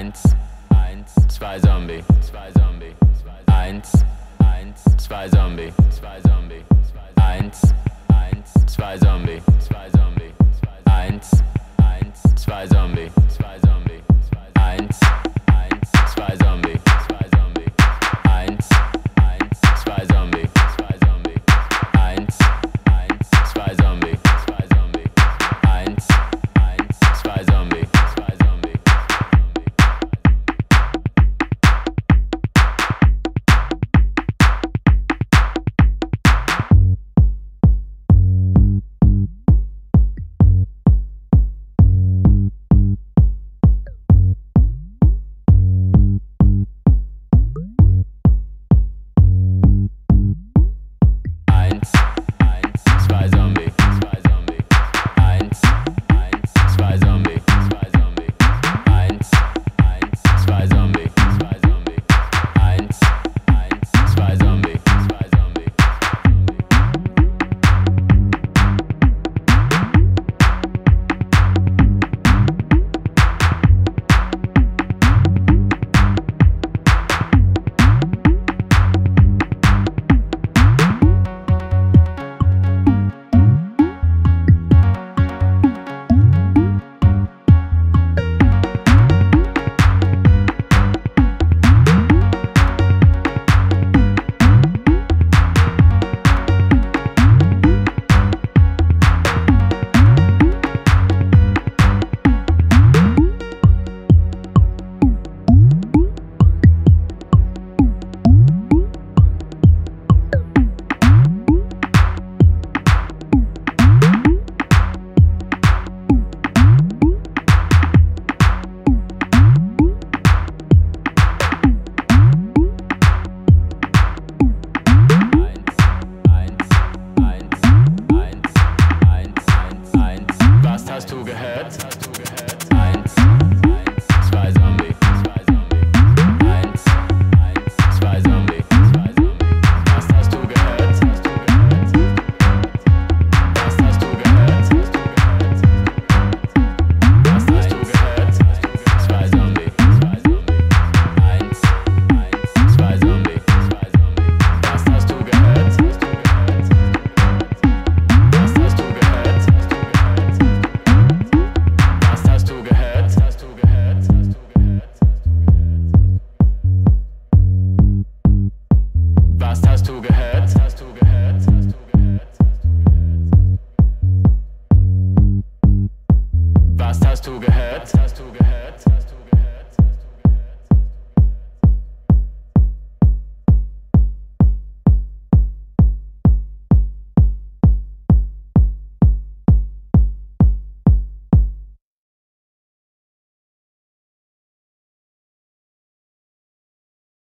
Eins, eins, zwei Zombie, zwei Zombie, eins, eins, zwei Zombie, zwei Zombie, eins, eins, zwei Zombie, zwei Zombie, eins, eins, zwei Zombie, zwei Zombie.